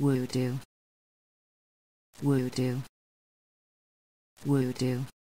Woo-doo. Woo-doo. Woo-doo.